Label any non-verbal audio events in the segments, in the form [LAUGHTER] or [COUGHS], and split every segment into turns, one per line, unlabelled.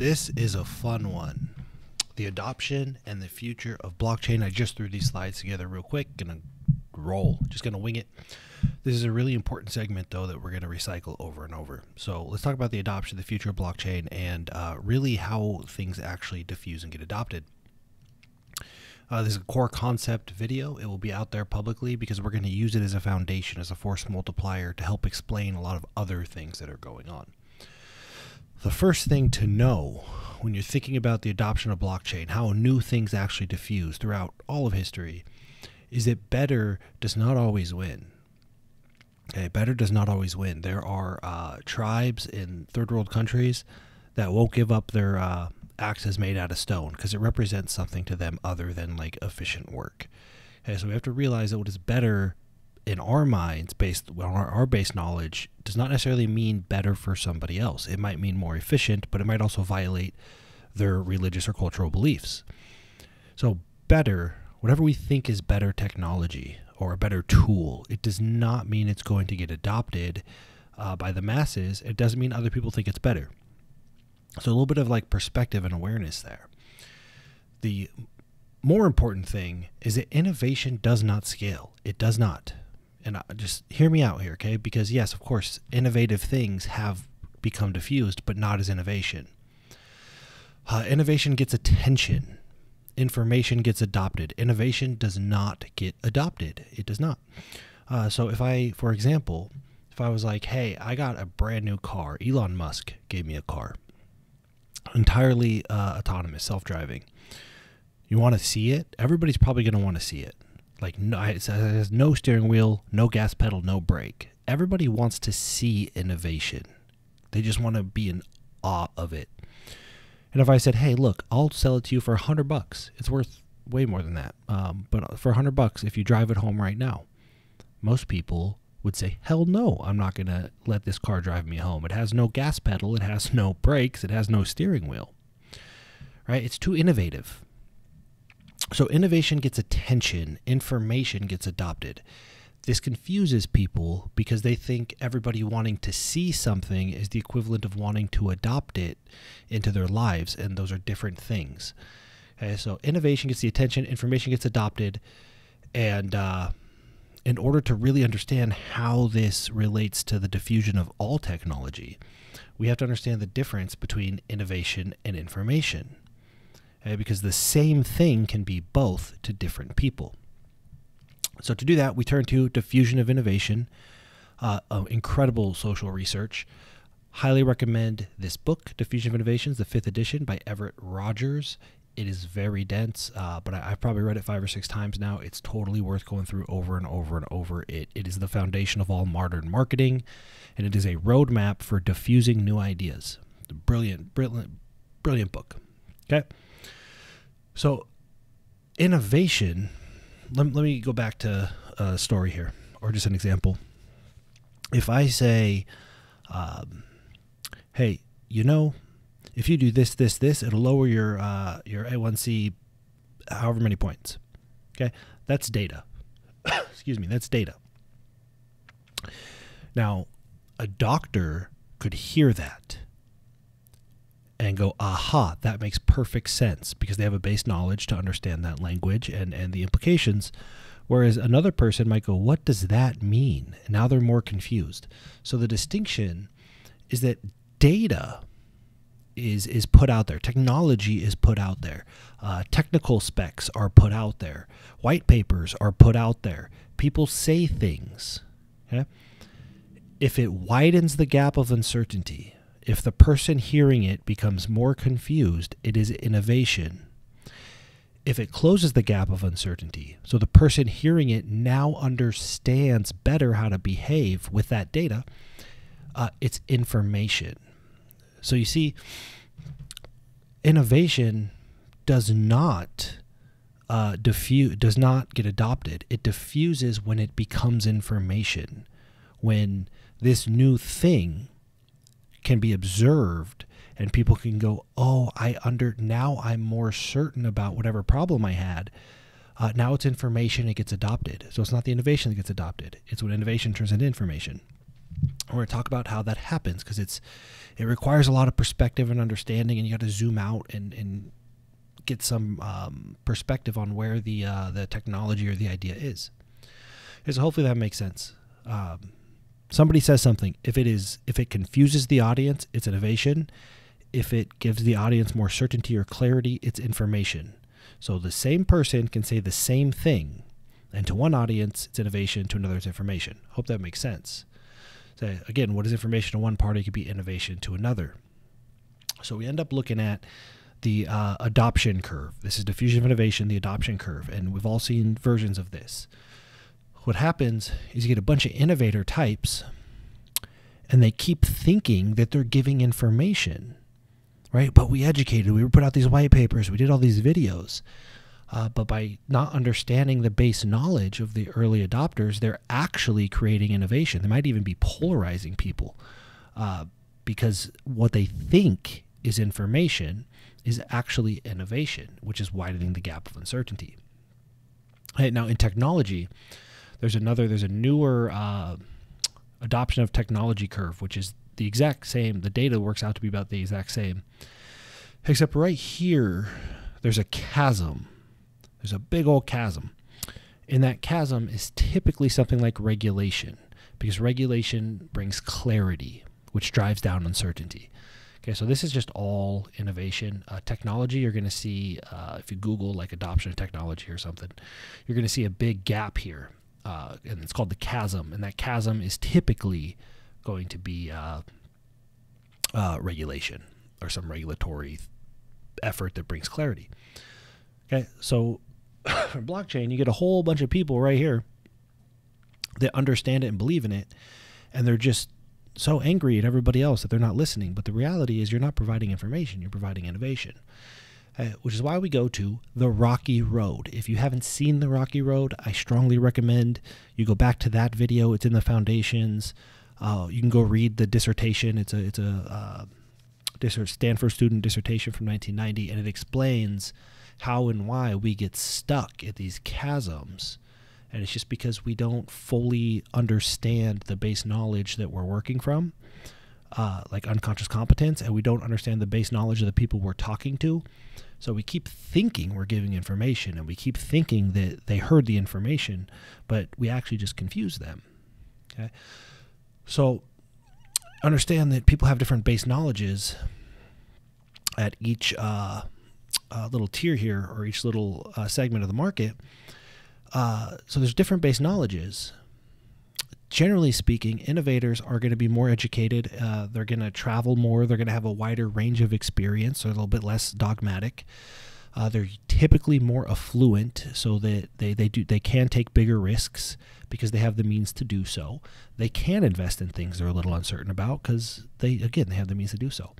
This is a fun one. The adoption and the future of blockchain. I just threw these slides together real quick. Gonna roll. Just gonna wing it. This is a really important segment, though, that we're to recycle over and over. So let's talk about the adoption, the future of blockchain, and uh, really how things actually diffuse and get adopted. Uh, this is a core concept video. It will be out there publicly because we're going to use it as a foundation, as a force multiplier to help explain a lot of other things that are going on. The first thing to know when you're thinking about the adoption of blockchain, how new things actually diffuse throughout all of history, is that better does not always win. Okay, better does not always win. There are uh, tribes in third world countries that won't give up their uh, axes made out of stone because it represents something to them other than like efficient work. Okay, so we have to realize that what is better in our minds, based on our, our base knowledge, does not necessarily mean better for somebody else. It might mean more efficient, but it might also violate their religious or cultural beliefs. So, better, whatever we think is better technology or a better tool, it does not mean it's going to get adopted uh, by the masses. It doesn't mean other people think it's better. So, a little bit of like perspective and awareness there. The more important thing is that innovation does not scale. It does not and just hear me out here, okay? Because yes, of course, innovative things have become diffused, but not as innovation. Uh, innovation gets attention. Information gets adopted. Innovation does not get adopted. It does not. Uh, so if I, for example, if I was like, hey, I got a brand new car. Elon Musk gave me a car, entirely uh, autonomous, self-driving. You want to see it? Everybody's probably going to want to see it like no, it has no steering wheel, no gas pedal, no brake. Everybody wants to see innovation. They just want to be in awe of it. And if I said, "Hey, look, I'll sell it to you for a hundred bucks," it's worth way more than that. Um, but for a hundred bucks, if you drive it home right now, most people would say, "Hell no, I'm not going to let this car drive me home. It has no gas pedal, it has no brakes, it has no steering wheel." Right? It's too innovative. So innovation gets attention, information gets adopted. This confuses people because they think everybody wanting to see something is the equivalent of wanting to adopt it into their lives, and those are different things. Okay, so innovation gets the attention, information gets adopted, and uh, in order to really understand how this relates to the diffusion of all technology, we have to understand the difference between innovation and information uh, because the same thing can be both to different people. So to do that, we turn to diffusion of innovation, uh, incredible social research. Highly recommend this book, Diffusion of Innovations, the fifth edition by Everett Rogers. It is very dense, uh, but I, have probably read it five or six times now. It's totally worth going through over and over and over. It, it is the foundation of all modern marketing, and it is a roadmap for diffusing new ideas. Brilliant, brilliant, brilliant book. Okay. So, innovation. Let, let me go back to a story here, or just an example. If I say, um, "Hey, you know, if you do this, this, this, it'll lower your uh, your A1C however many points." Okay, that's data. [COUGHS] Excuse me, that's data. Now, a doctor could hear that and go, aha, that makes perfect sense because they have a base knowledge to understand that language and, and the implications. Whereas another person might go, what does that mean? And now they're more confused. So the distinction is that data is is put out there. Technology is put out there. Uh, technical specs are put out there. White papers are put out there. People say things. Okay? If it widens the gap of uncertainty, if the person hearing it becomes more confused, it is innovation. If it closes the gap of uncertainty, so the person hearing it now understands better how to behave with that data, uh, it's information. So you see, innovation does not uh, diffuse, does not get adopted. It diffuses when it becomes information. When this new thing can be observed and people can go, "Oh, I under now I'm more certain about whatever problem I had." Uh, now it's information; it gets adopted. So it's not the innovation that gets adopted; it's when innovation turns into information. We're going to talk about how that happens because it's it requires a lot of perspective and understanding, and you got to zoom out and, and get some um, perspective on where the uh, the technology or the idea is. So hopefully that makes sense. Um, somebody says something. If it is if it confuses the audience, it's innovation. If it gives the audience more certainty or clarity, it's information. So the same person can say the same thing, and to one audience, it's innovation. To another, it's information. Hope that makes sense. So again, what is information to one party could be innovation to another. So we end up looking at the uh, adoption curve. This is diffusion of innovation, the adoption curve, and we've all seen versions of this. What happens is you get a bunch of innovator types, and they keep thinking that they're giving information, right? But we educated, we put out these white papers, we did all these videos. Uh, but by not understanding the base knowledge of the early adopters, they're actually creating innovation. They might even be polarizing people uh, because what they think is information is actually innovation, which is widening the gap of uncertainty. Right, now, in technology, there's another, there's a newer uh, adoption of technology curve, which is the exact same. The data works out to be about the exact same, except right here, there's a chasm. There's a big old chasm. And that chasm is typically something like regulation, because regulation brings clarity, which drives down uncertainty. Okay, so this is just all innovation. Uh, technology, you're going to see, uh, if you Google like adoption of technology or something, you're going to see a big gap here. Uh, and it's called the chasm. And that chasm is typically going to be uh, uh, regulation or some regulatory effort that brings clarity. Okay, so [COUGHS] for blockchain, you get a whole bunch of people right here that understand it and believe in it, and they're just so angry at everybody else that they're not listening. But the reality is, you're not providing information, you're providing innovation. Uh, which is why we go to the Rocky Road. If you haven't seen the Rocky Road, I strongly recommend you go back to that video. It's in the foundations. Uh, you can go read the dissertation. It's a it's a uh, Stanford student dissertation from 1990, and it explains how and why we get stuck at these chasms and it's just because we don't fully understand the base knowledge that we're working from, uh, like unconscious competence, and we don't understand the base knowledge of the people we're talking to. So we keep thinking we're giving information, and we keep thinking that they heard the information, but we actually just confuse them. Okay, so understand that people have different base knowledges at each uh, uh, little tier here, or each little uh, segment of the market uh, so there's different base knowledges. Generally speaking, innovators are going to be more educated. Uh, they're going to travel more. They're going to have a wider range of experience. They're a little bit less dogmatic. Uh, they're typically more affluent, so that they, they do they can take bigger risks because they have the means to do so. They can invest in things they're a little uncertain about because they again they have the means to do so.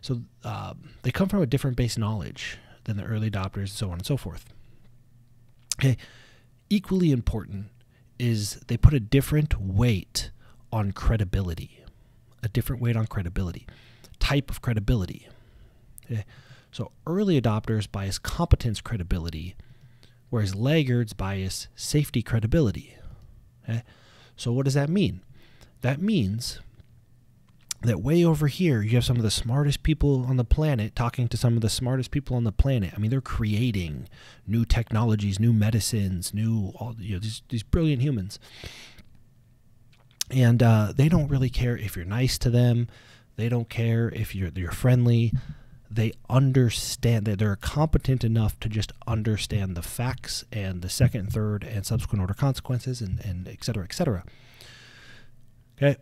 So um, they come from a different base knowledge than the early adopters, and so on and so forth. Okay, equally important is they put a different weight on credibility, a different weight on credibility, type of credibility. Okay? So early adopters bias competence credibility, whereas laggards bias safety credibility. Okay? So what does that mean? That means that way over here you have some of the smartest people on the planet talking to some of the smartest people on the planet. I mean, they're creating new technologies, new medicines, new all you know these these brilliant humans, and uh, they don't really care if you're nice to them. They don't care if you're you're friendly. They understand that they're competent enough to just understand the facts and the second, third, and subsequent order consequences, and and et cetera, et cetera. Okay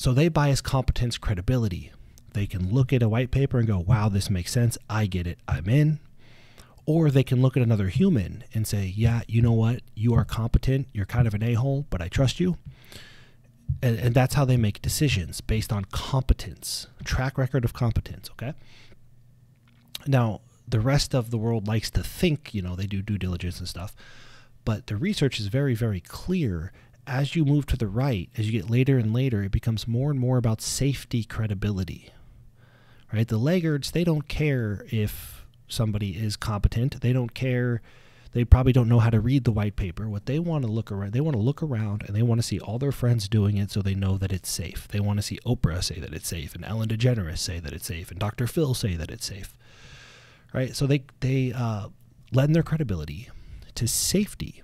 so they bias competence credibility. They can look at a white paper and go, wow, this makes sense. I get it. I'm in. Or they can look at another human and say, yeah, you know what? You are competent. You're kind of an a hole, but I trust you. And, and, that's how they make decisions based on competence, track record of competence. Okay. Now, the rest of the world likes to think, you know, they do due diligence and stuff, but the research is very, very clear as you move to the right, as you get later and later, it becomes more and more about safety credibility. Right? The laggards, they don't care if somebody is competent. They don't care. they probably don't know how to read the white paper. What they want to look around, they want to look around and they want to see all their friends doing it so they know that it's safe. They want to see Oprah say that it's safe and Ellen DeGeneres say that it's safe and Dr. Phil say that it's safe. Right? So they they uh, lend their credibility to safety.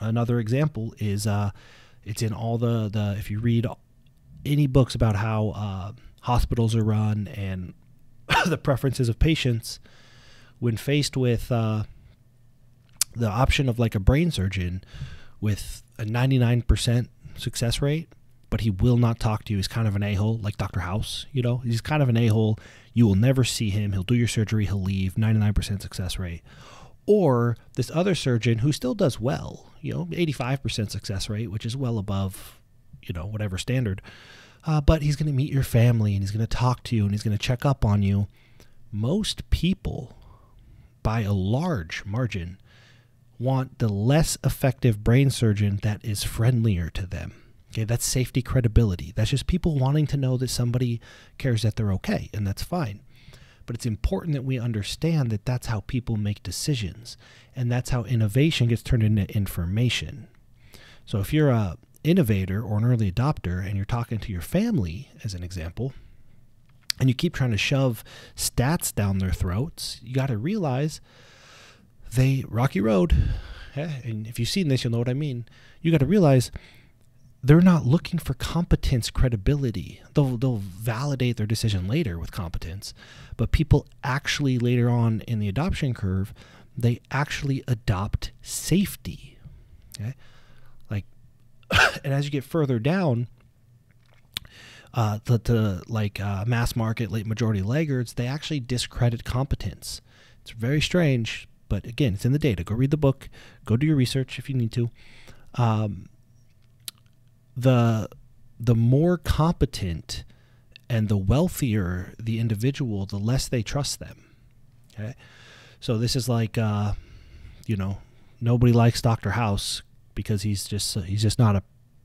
Another example is uh, it's in all the the if you read any books about how uh, hospitals are run and [COUGHS] the preferences of patients when faced with uh, the option of like a brain surgeon with a 99% success rate, but he will not talk to you. He's kind of an a hole, like Dr. House, you know? He's kind of an a hole. You will never see him. He'll do your surgery, he'll leave, 99% success rate. Or this other surgeon who still does well, you know, 85% success rate, which is well above, you know, whatever standard. Uh, but he's going to meet your family and he's going to talk to you and he's going to check up on you. Most people, by a large margin, want the less effective brain surgeon that is friendlier to them. Okay, that's safety credibility. That's just people wanting to know that somebody cares that they're okay, and that's fine. But it's important that we understand that that's how people make decisions, and that's how innovation gets turned into information. So if you're a innovator or an early adopter and you're talking to your family, as an example, and you keep trying to shove stats down their throats, you got to realize they rocky road. Eh, and if you've seen this, you'll know what I mean. You got to realize they're not looking for competence credibility. They'll they'll validate their decision later with competence, but people actually later on in the adoption curve, they actually adopt safety. Okay? Like [COUGHS] and as you get further down, uh, the, the like uh, mass market late majority laggards, they actually discredit competence. It's very strange, but again, it's in the data. Go read the book. Go do your research if you need to. Um, the the more competent and the wealthier the individual, the less they trust them. Okay, so this is like, uh, you know, nobody likes Doctor House because he's just he's just not a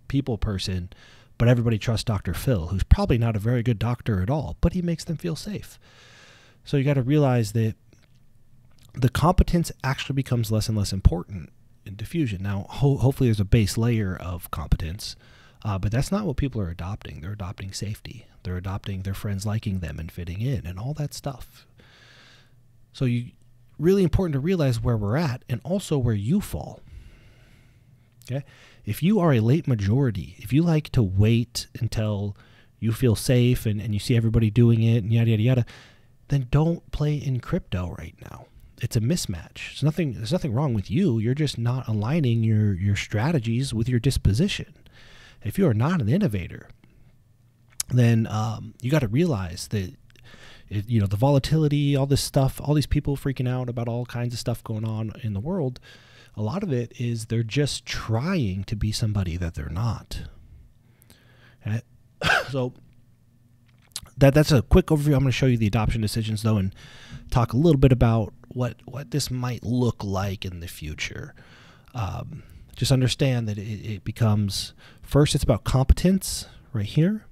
people person, but everybody trusts Doctor Phil, who's probably not a very good doctor at all, but he makes them feel safe. So you got to realize that the competence actually becomes less and less important in diffusion. Now, ho- hopefully, there's a base layer of competence, uh, but that's not what people are adopting. They're adopting safety. They're adopting their friends liking them and fitting in and all that stuff. So, you really important to realize where we're at and also where you fall. Okay, if you are a late majority, if you like to wait until you feel safe and, and you see everybody doing it and yada yada yada, then don't play in crypto right now it's a mismatch. There's nothing there's nothing wrong with you. You're just not aligning your your strategies with your disposition. If you are not an innovator, then um, you got to realize that it, you know the volatility, all this stuff, all these people freaking out about all kinds of stuff going on in the world. A lot of it is they're just trying to be somebody that they're not. [COUGHS] so that that's a quick overview. I'm going to show you the adoption decisions though, and talk a little bit about what what this might look like in the future. Um, just understand that it, it, becomes first it's about competence right here,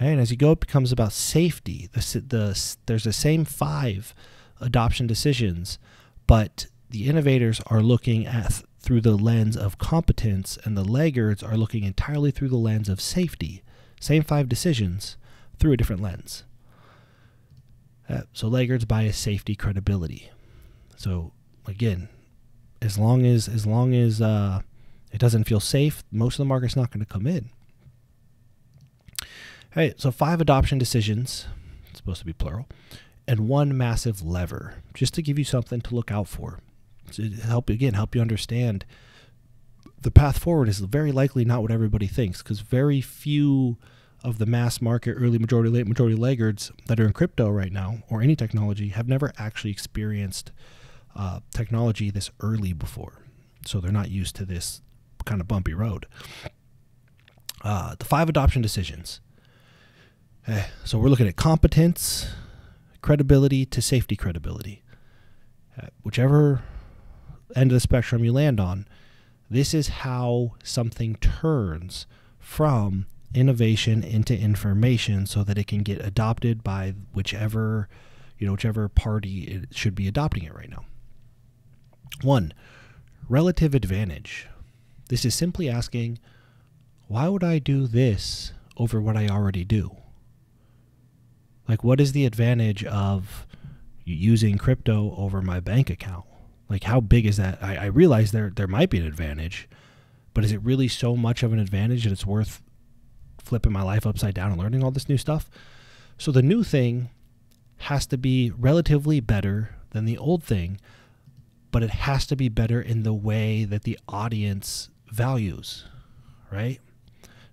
and as you go, it becomes about safety. The, the there's the same five adoption decisions, but the innovators are looking at through the lens of competence, and the laggards are looking entirely through the lens of safety. Same five decisions through a different lens. Uh, so laggards bias safety credibility. So again, as long as as long as uh, it doesn't feel safe, most of the market's not going to come in. All right, so five adoption decisions, it's supposed to be plural, and one massive lever, just to give you something to look out for. To help you again, help you understand the path forward is very likely not what everybody thinks, because very few of the mass market early majority late majority laggards that are in crypto right now or any technology have never actually experienced uh, technology this early before. So they're not used to this kind of bumpy road. Uh, the five adoption decisions. Eh, so we're looking at competence credibility to safety credibility. Uh, whichever end of the spectrum you land on this is how something turns from innovation into information so that it can get adopted by whichever you know whichever party it should be adopting it right now One, relative advantage. This is simply asking, why would I do this over what I already do? Like, what is the advantage of using crypto over my bank account? Like, how big is that? I, I realize there there might be an advantage, but is it really so much of an advantage that it's worth flipping my life upside down and learning all this new stuff? So the new thing has to be relatively better than the old thing, but it has to be better in the way that the audience values, right?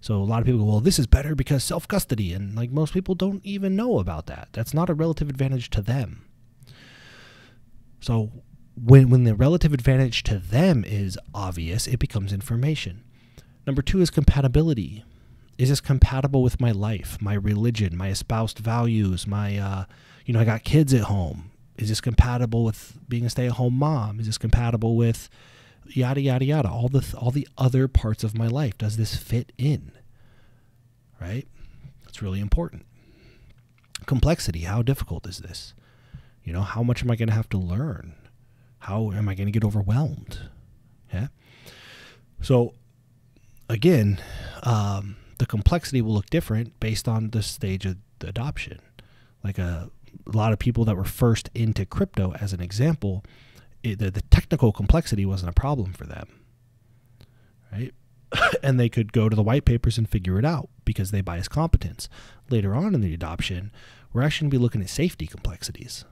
So a lot of people go, well, this is better because self custody. And like most people don't even know about that. That's not a relative advantage to them. So when, when the relative advantage to them is obvious, it becomes information. Number two is compatibility. Is this compatible with my life, my religion, my espoused values, my, uh, you know, I got kids at home. Is this compatible with being a stay-at-home mom? Is this compatible with yada yada yada? All the all the other parts of my life. Does this fit in? Right? It's really important. Complexity. How difficult is this? You know, how much am I going to have to learn? How am I going to get overwhelmed? Yeah. So, again, um, the complexity will look different based on the stage of the adoption. Like a, a lot of people that were first into crypto, as an example, it, the, the technical complexity wasn't a problem for them, right? [LAUGHS] and they could go to the white papers and figure it out because they bias competence. Later on in the adoption, we're actually going to be looking at safety complexities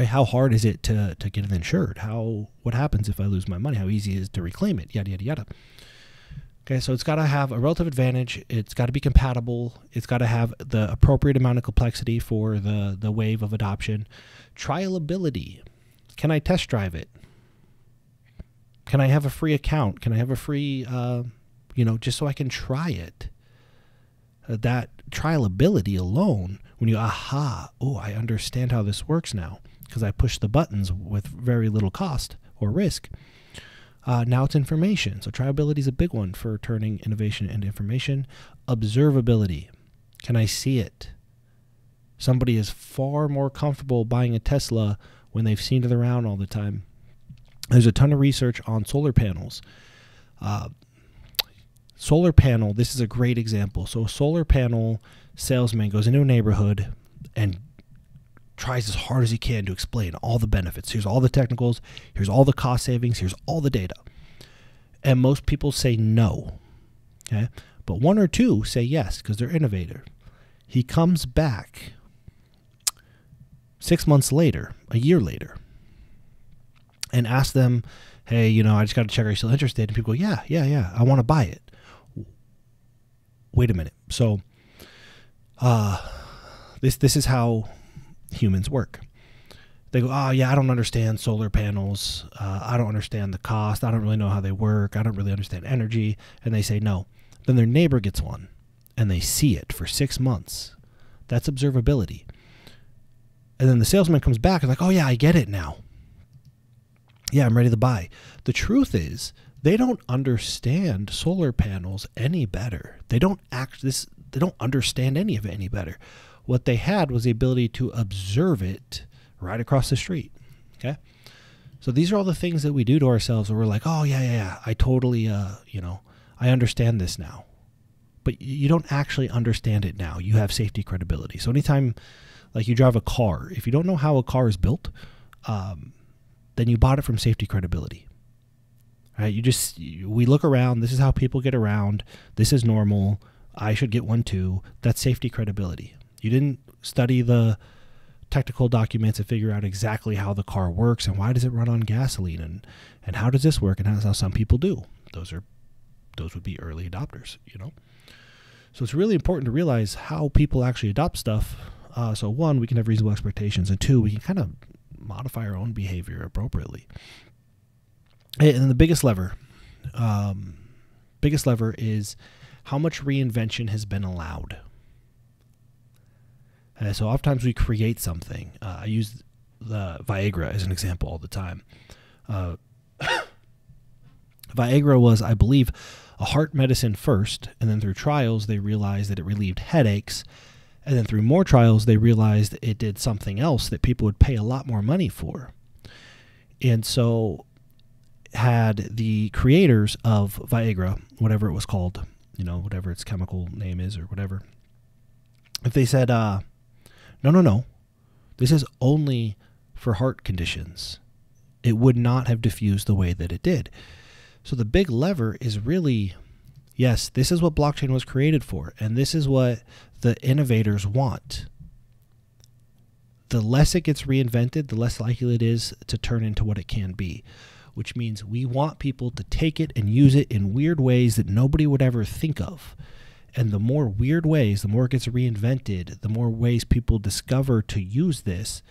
right? How hard is it to, to get it insured? How what happens if I lose my money? How easy is it to reclaim it? Yada yada yada. Okay, so it's got to have a relative advantage. It's got to be compatible. It's got to have the appropriate amount of complexity for the the wave of adoption. Trialability. Can I test drive it? Can I have a free account? Can I have a free, uh, you know, just so I can try it? Uh, that trialability alone, when you aha, oh, I understand how this works now because I push the buttons with very little cost or risk. Uh, now it's information. So triability is a big one for turning innovation into information. Observability. Can I see it? Somebody is far more comfortable buying a Tesla when they've seen it around all the time. There's a ton of research on solar panels. Uh, solar panel, this is a great example. So a solar panel salesman goes into a neighborhood and tries as hard as he can to explain all the benefits. Here's all the technicals, here's all the cost savings, here's all the data. And most people say no. Okay? But one or two say yes because they're innovator. He comes back six months later, a year later, and asks them, Hey, you know, I just got to check, are you still interested? And people go, Yeah, yeah, yeah, I want to buy it. Wait a minute. So, uh, this this is how humans work. They go, oh, yeah, I don't understand solar panels. Uh, I don't understand the cost. I don't really know how they work. I don't really understand energy. And they say no. Then their neighbor gets one and they see it for six months. That's observability. And then the salesman comes back and like, oh, yeah, I get it now. Yeah, I'm ready to buy. The truth is, they don't understand solar panels any better. They don't act this they don't understand any of it any better. What they had was the ability to observe it right across the street. Okay. So these are all the things that we do to ourselves where we're like, oh, yeah, yeah, yeah, I totally, uh, you know, I understand this now. But you don't actually understand it now. You have safety credibility. So anytime, like you drive a car, if you don't know how a car is built, um, then you bought it from safety credibility. Right? You just, we look around. This is how people get around. This is normal. I should get one too. That's safety credibility. You didn't study the technical documents and figure out exactly how the car works and why does it run on gasoline and and how does this work and that's how some people do. Those are those would be early adopters, you know. So it's really important to realize how people actually adopt stuff. Uh, so one, we can have reasonable expectations, and two, we can kind of modify our own behavior appropriately. And the biggest lever, um, biggest lever is how much reinvention has been allowed. Uh, so oftentimes we create something. Uh, I use the Viagra as an example all the time. Uh, [COUGHS] Viagra was, I believe, a heart medicine first, and then through trials they realized that it relieved headaches, and then through more trials they realized it did something else that people would pay a lot more money for. And so had the creators of Viagra, whatever it was called, you know, whatever its chemical name is or whatever, if they said, uh, no, no, no, this is only for heart conditions, it would not have diffused the way that it did. So the big lever is really yes, this is what blockchain was created for, and this is what the innovators want. The less it gets reinvented, the less likely it is to turn into what it can be, which means we want people to take it and use it in weird ways that nobody would ever think of. And the more weird ways, the more it gets reinvented, the more ways people discover to use this,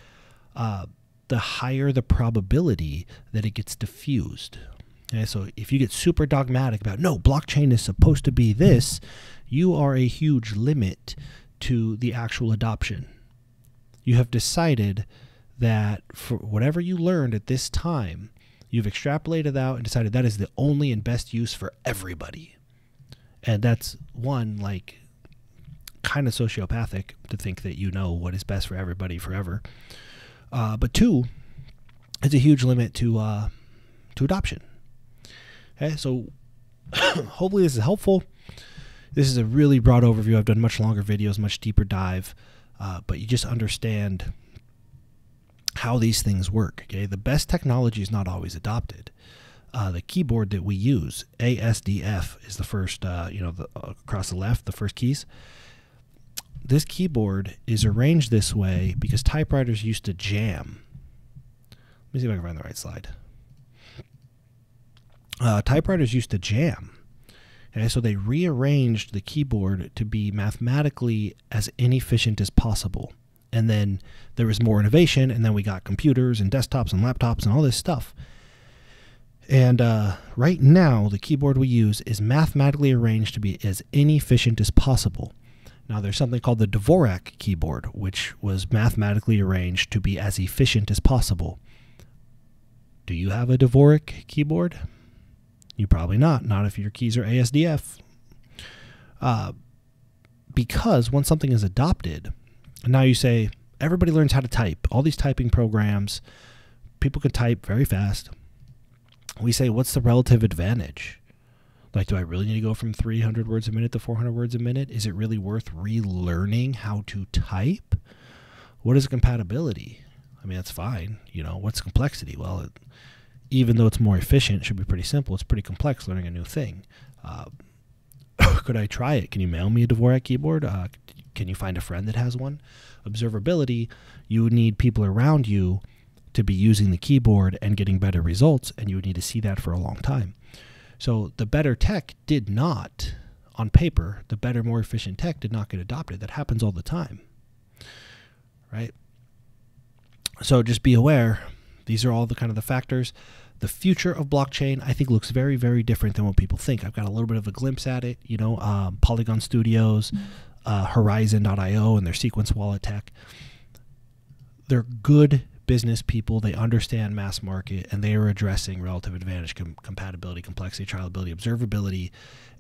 uh, the higher the probability that it gets diffused. So if you get super dogmatic about no, blockchain is supposed to be this, you are a huge limit to the actual adoption. You have decided that for whatever you learned at this time, you've extrapolated out and decided that is the only and best use for everybody. And that's one, like, kind of sociopathic to think that you know what is best for everybody forever. Uh, but two, it's a huge limit to uh, to adoption. Okay, so [COUGHS] hopefully this is helpful. This is a really broad overview. I've done much longer videos, much deeper dive, uh, but you just understand how these things work. Okay, the best technology is not always adopted. Uh, the keyboard that we use, ASDF, is the first, uh, you know, the, uh, across the left, the first keys. This keyboard is arranged this way because typewriters used to jam. Let me see if I can find the right slide uh, typewriters used to jam. Okay, so they rearranged the keyboard to be mathematically as inefficient as possible. And then there was more innovation, and then we got computers and desktops and laptops and all this stuff. And uh, right now, the keyboard we use is mathematically arranged to be as inefficient as possible. Now, there's something called the Dvorak keyboard, which was mathematically arranged to be as efficient as possible. Do you have a Dvorak keyboard? You probably not. Not if your keys are ASDF. Uh, because once something is adopted, and now you say everybody learns how to type. All these typing programs, people can type very fast. We say, what's the relative advantage? Like, do I really need to go from 300 words a minute to 400 words a minute? Is it really worth relearning how to type? What is compatibility? I mean, that's fine. You know, what's complexity? Well, it, even though it's more efficient, it should be pretty simple. It's pretty complex learning a new thing. Uh, [LAUGHS] could I try it? Can you mail me a Dvorak keyboard? Uh, can you find a friend that has one? Observability, you need people around you to be using the keyboard and getting better results, and you would need to see that for a long time. So the better tech did not, on paper, the better, more efficient tech did not get adopted. That happens all the time, right? So just be aware these are all the kind of the factors. The future of blockchain, I think, looks very, very different than what people think. I've got a little bit of a glimpse at it. You know, um, Polygon Studios, uh, Horizon.io, and their sequence wallet tech. They're good business people. They understand mass market, and they are addressing relative advantage, com- compatibility, complexity, trialability, observability,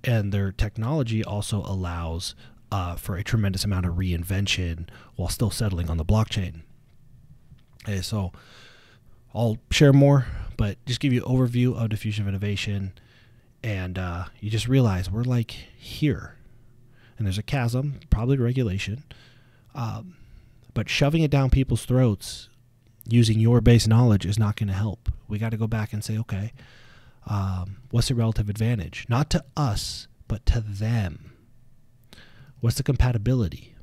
and their technology also allows uh, for a tremendous amount of reinvention while still settling on the blockchain. Okay, so I'll share more, but just give you an overview of diffusion of innovation. And uh, you just realize we're like here. And there's a chasm, probably regulation. Um, but shoving it down people's throats using your base knowledge is not going to help. We got to go back and say, okay, um, what's the relative advantage? Not to us, but to them. What's the compatibility?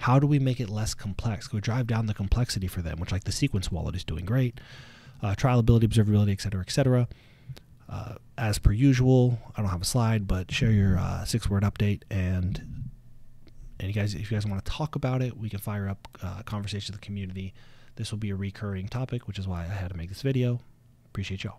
How do we make it less complex? Go drive down the complexity for them, which like the sequence wallet is doing great. Uh, trialability, observability, et cetera, et cetera. Uh, as per usual, I don't have a slide, but share your uh, six-word update and and you guys, if you guys want to talk about it, we can fire up uh, conversation with the community. This will be a recurring topic, which is why I had to make this video. Appreciate y'all.